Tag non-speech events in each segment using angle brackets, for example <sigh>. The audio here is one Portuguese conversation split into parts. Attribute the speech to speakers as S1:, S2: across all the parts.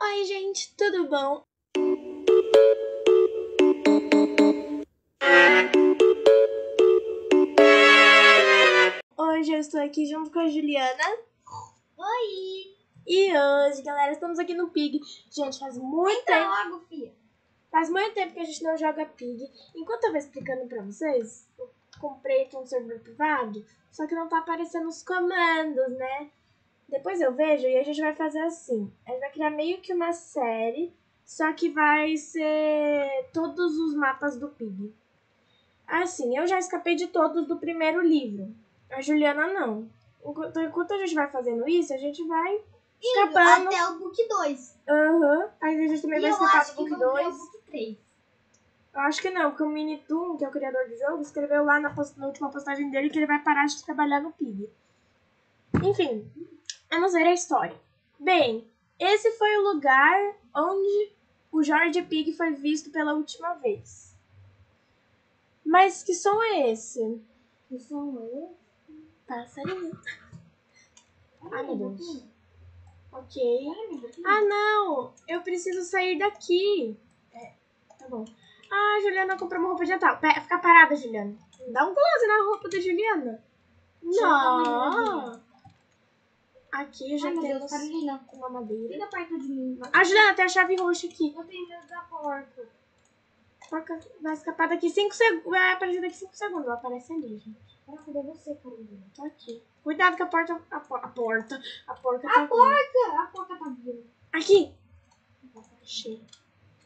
S1: Oi, gente, tudo bom? Hoje eu estou aqui junto com a Juliana.
S2: Oi!
S1: E hoje, galera, estamos aqui no Pig. Gente, faz muito
S2: Entra
S1: tempo.
S2: logo, filha.
S1: Faz muito tempo que a gente não joga Pig. Enquanto eu vou explicando pra vocês, eu comprei aqui um servidor privado, só que não tá aparecendo os comandos, né? Depois eu vejo e a gente vai fazer assim. A gente vai criar meio que uma série, só que vai ser todos os mapas do Pig. Assim, eu já escapei de todos do primeiro livro. A Juliana não. Enquanto, enquanto a gente vai fazendo isso, a gente vai escapando.
S2: até o book 2.
S1: Aham. Aí a gente também
S2: E
S1: vai
S2: eu
S1: escapar do book
S2: vamos ter
S1: 2.
S2: o book 3.
S1: Eu acho que não, porque o Minitoon, que é o criador do jogo, escreveu lá na, post- na última postagem dele que ele vai parar de trabalhar no Pig. Enfim, vamos ver a história. Bem, esse foi o lugar onde o George Pig foi visto pela última vez. Mas que som é esse?
S2: Que som é
S1: Passarinho. Ai, meu Deus. Ok. Ah, não! Eu preciso sair daqui. É, tá bom. Ah, Juliana comprou uma roupa de Natal. Fica parada, Juliana. Dá um close na roupa da Juliana. Não. Aqui já
S2: Ai, meu Deus,
S1: temos
S2: Carolina.
S1: uma madeira.
S2: Fica perto de mim.
S1: Ah, Juliana, tem a chave roxa aqui.
S2: Eu tenho medo da porta.
S1: Porca vai escapar daqui 5 segundos. Vai aparecer daqui 5 segundos. Ela aparece ali, gente.
S2: Cara, cadê você, Carolina?
S1: Tô aqui. Cuidado com a porta. A, por- a porta. A porca tá
S2: A
S1: vindo.
S2: porca! A porca tá vindo.
S1: Aqui. Achei.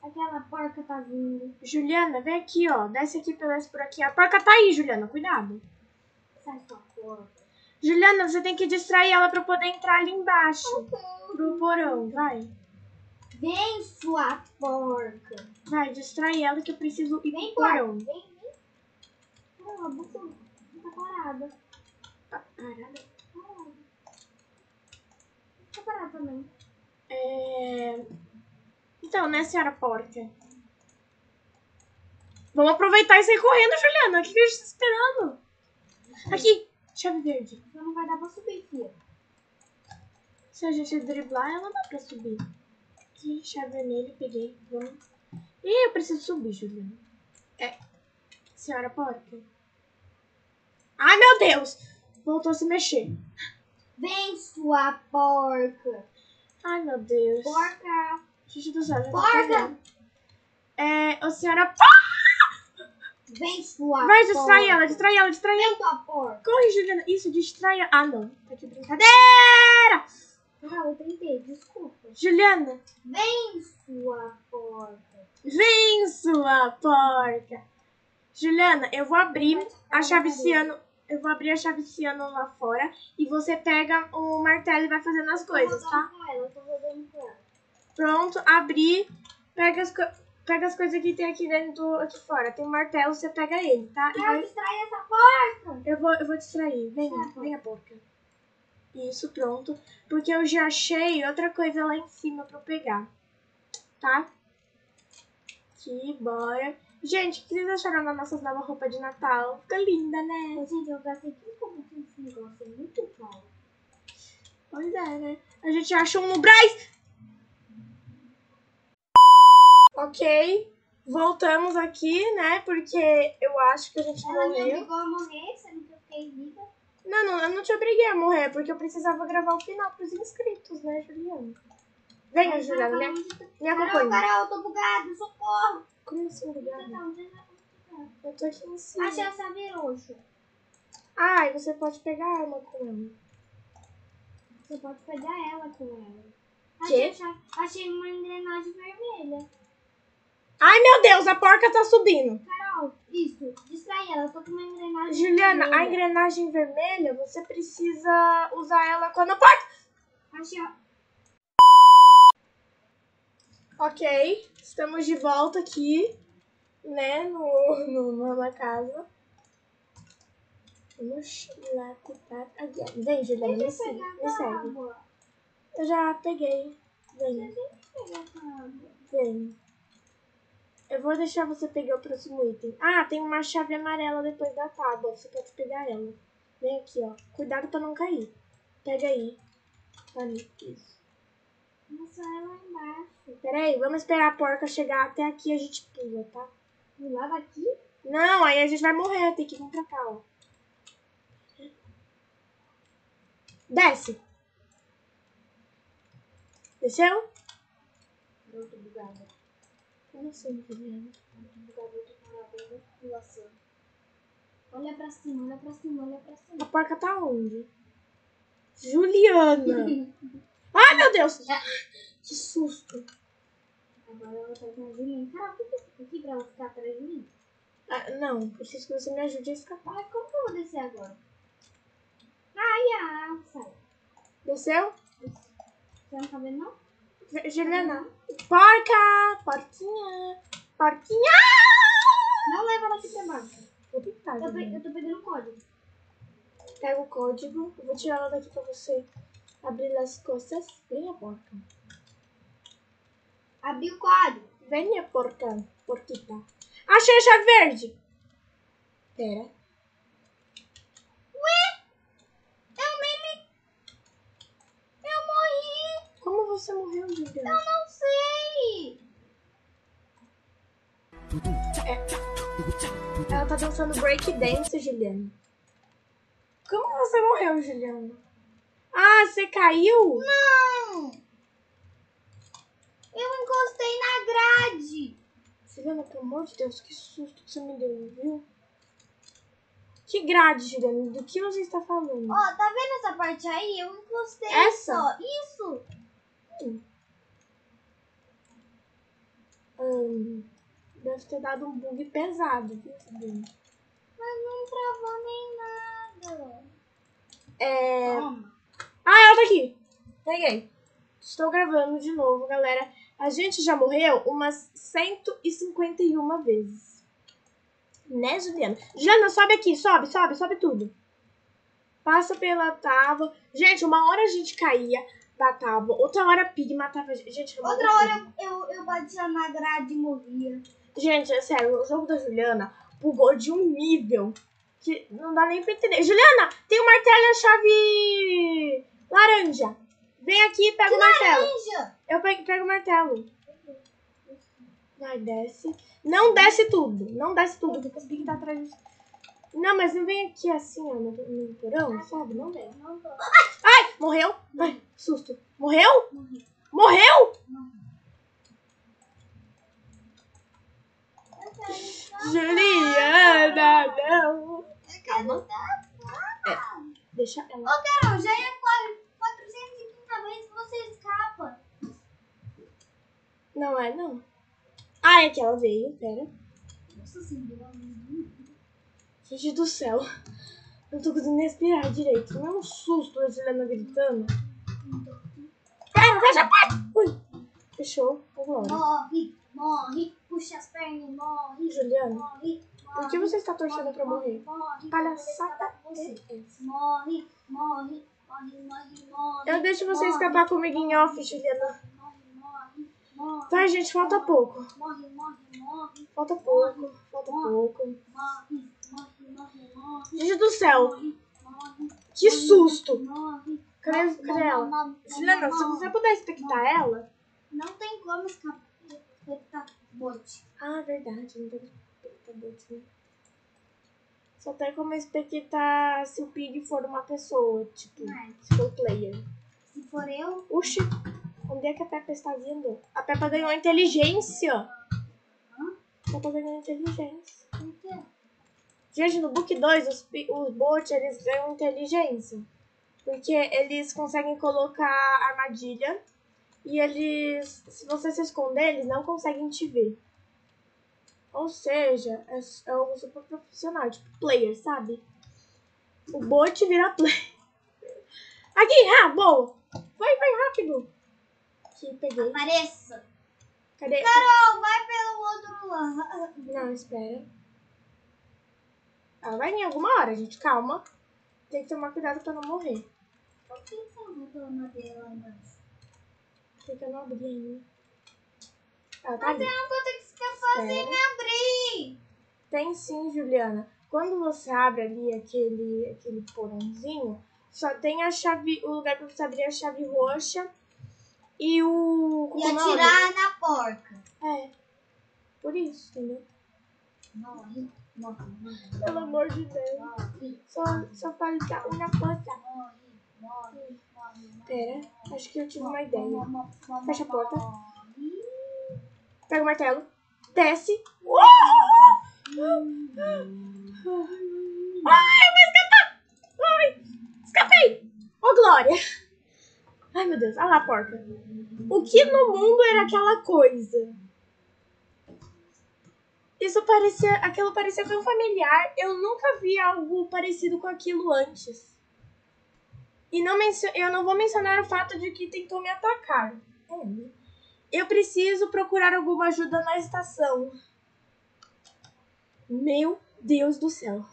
S2: Aquela porca tá vindo.
S1: Juliana, vem aqui, ó. Desce aqui, desce por aqui. A porca tá aí, Juliana. Cuidado.
S2: Sai sua porca.
S1: Juliana, você tem que distrair ela pra poder entrar ali embaixo. Pro porão. Vai.
S2: Vem, sua porca.
S1: Vai, distrai ela que eu preciso ir
S2: Vem,
S1: pro porão.
S2: Vem, vem. Ah, a boca tá parada.
S1: Tá parada.
S2: Parada. Tá parada também.
S1: É... Então, né, senhora porca? Vamos aproveitar e sair correndo, Juliana. O que, que a gente tá esperando? Aqui, chave verde.
S2: Então não vai dar pra subir, filha.
S1: Se a gente driblar, ela dá pra subir. Aqui, chave vermelha, peguei. Vamos. Ih, eu preciso subir, Juliana. É. Senhora porca. Ai, meu Deus! Voltou a se mexer.
S2: Vem, sua porca.
S1: Ai, meu Deus.
S2: Porca.
S1: Gente do céu,
S2: Porca.
S1: É, ô senhora...
S2: Vem, sua
S1: Vai, distrai ela, distrai ela, distrai ela.
S2: Vem, sua porca.
S1: Corre, Juliana. Isso, distrai ela. Ah, não. Tá aqui brincadeira.
S2: Ah, eu tentei, desculpa.
S1: Juliana,
S2: Vem, sua porca.
S1: vem, sua porca. Juliana, eu vou abrir a chave ciano. Eu vou abrir a chave ciano lá fora e você pega o martelo e vai fazendo as coisas, tá?
S2: ela, ela.
S1: Pronto, abri. Pega as, co- pega as coisas que tem aqui dentro, do- aqui fora. Tem um martelo, você pega ele, tá? E
S2: Quero
S1: vai
S2: distrair essa porca.
S1: Eu vou, eu vou distrair. Vem,
S2: Tá,
S1: vem a porca. Isso, pronto. Porque eu já achei outra coisa lá em cima pra eu pegar. Tá? Aqui, bora. Gente, o que vocês acharam da nossa nova roupa de Natal? Fica linda, né?
S2: Gente, eu gastei 15 pontos nesse negócio, é muito caro.
S1: Pois é, né? A gente achou um no Braz. Ok. Voltamos aqui, né? Porque eu acho que a gente
S2: Ela me
S1: morreu.
S2: obrigou a morrer, sendo que eu fiquei viva.
S1: Não, não, eu não te obriguei a morrer, porque eu precisava gravar o final pros inscritos, né, Juliana? Venha,
S2: Mas
S1: Juliana,
S2: ela
S1: me, me acompanha.
S2: Carol, eu tô bugado, socorro.
S1: Como assim?
S2: Não, não, não.
S1: Eu tô aqui em cima.
S2: Achei a chave roxa.
S1: Ah, e você pode pegar a arma com ela.
S2: Você pode pegar ela com ela. Achei, achei uma engrenagem vermelha.
S1: Ai, meu Deus, a porca tá subindo.
S2: Carol, isso. Distrai ela, eu tô com uma engrenagem
S1: Juliana, a
S2: vermelha.
S1: engrenagem vermelha, você precisa usar ela quando a porca...
S2: Achei a...
S1: Ok, estamos de volta aqui, né, no, no, na casa. Vamos lá tentar... again. Vem, Juliana, me, segue, me
S2: a
S1: segue. Eu já peguei. Vem. Vem. Eu vou deixar você pegar o próximo item. Ah, tem uma chave amarela depois da tábua. Você pode pegar ela. Vem aqui, ó. Cuidado pra não cair. Pega aí. Ali, isso.
S2: Só é lá embaixo.
S1: Peraí, vamos esperar a porca chegar até aqui e a gente pula, tá?
S2: Lado daqui?
S1: Não, aí a gente vai morrer, tem que vir pra cá, ó. Desce. Desceu?
S2: Eu tô
S1: Juliana?
S2: Eu parada, eu tô Olha pra cima, olha pra cima, olha pra
S1: A
S2: cima.
S1: porca tá onde? Juliana! <laughs> Ai, meu Deus! Que susto!
S2: Agora ela tá atrás de mim. Cara, por que eu fico aqui pra ela ficar atrás de mim?
S1: Ah, não, preciso que você me ajude a escapar.
S2: Mas como que eu vou descer agora? Ai, ah, sai.
S1: Desceu?
S2: Você não tá vendo, não?
S1: Juliana. Porca! Porquinha! Porquinha!
S2: Não leva pra baixo.
S1: Vou tentar,
S2: Eu, pe- eu tô pegando o código.
S1: Pega o código. Eu vou tirar ela daqui pra você abrir as costas. Venha, porca.
S2: Abri o código.
S1: Venha, porca. Porquita. Achei a chave verde. Pera.
S2: Eu nem me... Eu morri.
S1: Como você morreu, Juliana?
S2: Eu não sei.
S1: Ela tá dançando break dance, Juliana. Como você morreu, Juliana? Ah, você caiu?
S2: Não. Eu encostei na grade.
S1: Juliana, pelo amor de Deus, que susto que você me deu, viu? Que grade, Juliana? Do que você está falando?
S2: Ó, tá vendo essa parte aí? Eu encostei
S1: Essa?
S2: só. Isso.
S1: Hum, deve ter dado um bug pesado, viu?
S2: Mas não travou nem nada.
S1: É...
S2: Toma.
S1: Ah, ela tá aqui. Peguei. Estou gravando de novo, galera. A gente já morreu umas 151 vezes. Né, Juliana? Juliana, sobe aqui, sobe, sobe, sobe tudo. Passa pela tábua. Gente, uma hora a gente caía tábua, outra hora a Pig matava gente. Eu
S2: Outra hora eu, eu, batia na grade e morria.
S1: Gente, é sério, o jogo da Juliana bugou de um nível que não dá nem pra entender. Juliana, tem o martelo e a chave laranja. Vem aqui e pega o martelo.
S2: Ninja.
S1: Eu pego, pego o martelo. Vai, desce. Não desce tudo. Não desce tudo. Porque tem que estar atrás. Não, mas não vem aqui assim, ó, no, no porão, sabe? Não vem.
S2: Não.
S1: Ai, morreu? Ai, susto. Morreu? Morreu?
S2: Eu quero estar-
S1: Juliana, não.
S2: Eu quero estar-
S1: Deixa ela.
S2: Ô, Carol, já é quase 450 vezes que você escapa.
S1: Não é, não. Ah, é que ela veio, pera.
S2: Nossa, assim, deu uma.
S1: Gente do céu. Não tô conseguindo respirar direito. Não é um susto a Juliana gritando. Pera, fecha a porta! Ui. Fechou. Lá.
S2: Morre, morre, puxa as pernas, morre,
S1: Juliana,
S2: morre.
S1: por que você está torcendo pra morrer?
S2: Morre,
S1: Palhaçada
S2: você.
S1: é?
S2: Morre, morre, morre, morre, morre.
S1: Eu deixo você
S2: morre,
S1: escapar comigo em off, Juliana.
S2: Morre, morre, morre.
S1: Vai, gente, falta pouco.
S2: Morre, morre, morre,
S1: Falta pouco. Falta pouco.
S2: morre, morre, morre, morre.
S1: Gente do céu, que susto. Cadê, cadê ela? Juliana, se você puder expectar ela.
S2: Não tem como. Eita, bote.
S1: Ah, verdade. Não tem expectar bots, né? Só tem como expectar se o Pig for uma pessoa, tipo,
S2: Mas,
S1: se for player.
S2: se for eu,
S1: Oxi, onde é que a Peppa está vindo? A Peppa ganhou inteligência. A Peppa ganhou inteligência.
S2: por quê?
S1: Gente, no Book 2, os, os bots, eles ganham inteligência. Porque eles conseguem colocar armadilha. E eles, se você se esconder, eles não conseguem te ver. Ou seja, é, é um super profissional, tipo player, sabe? O bot vira player. <laughs> Aqui, ah, boa! Vai, vai rápido! Aqui, peguei.
S2: Apareça.
S1: Cadê?
S2: Carol, vai pelo outro lado.
S1: Não, espera. Ela vai vir alguma hora, gente. Calma. Tem que tomar cuidado pra não morrer.
S2: Por que não botou na dela antes?
S1: Tem que eu não abrir ainda. Ela tá
S2: Mas
S1: ali.
S2: eu não vou ter que
S1: Espera.
S2: me abrir.
S1: Tem sim, Juliana. Quando você abre ali aquele, aquele porãozinho, só tem a chave, o lugar pra você abrir é a chave roxa E o.
S2: E
S1: é
S2: atirar na porca.
S1: É. Por isso, entendeu?
S2: Morre.
S1: Pelo amor de Deus. Só, só falta uma
S2: morre.
S1: Pera, acho que eu tive uma ideia.
S2: Fecha
S1: a porta. Pega o martelo. Desce. Ai, eu vou escapar! Ai, escapei! Ô, Glória! Ai, meu Deus, olha lá a porca. O que no mundo era aquela coisa? Isso parecia. Aquilo parecia tão familiar. Eu nunca vi algo parecido com aquilo antes. E não mencio- eu não vou mencionar o fato de que tentou me atacar. É, né? Eu preciso procurar alguma ajuda na estação. Meu Deus do céu.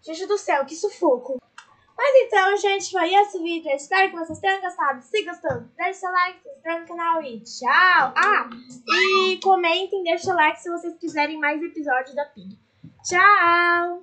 S1: Gente do céu, que sufoco. Mas então, gente, foi esse vídeo. Eu espero que vocês tenham gostado. Se gostou, deixe seu like, se inscreva no canal e tchau. Ah, e comentem, deixe seu like se vocês quiserem mais episódios da Pig. Tchau!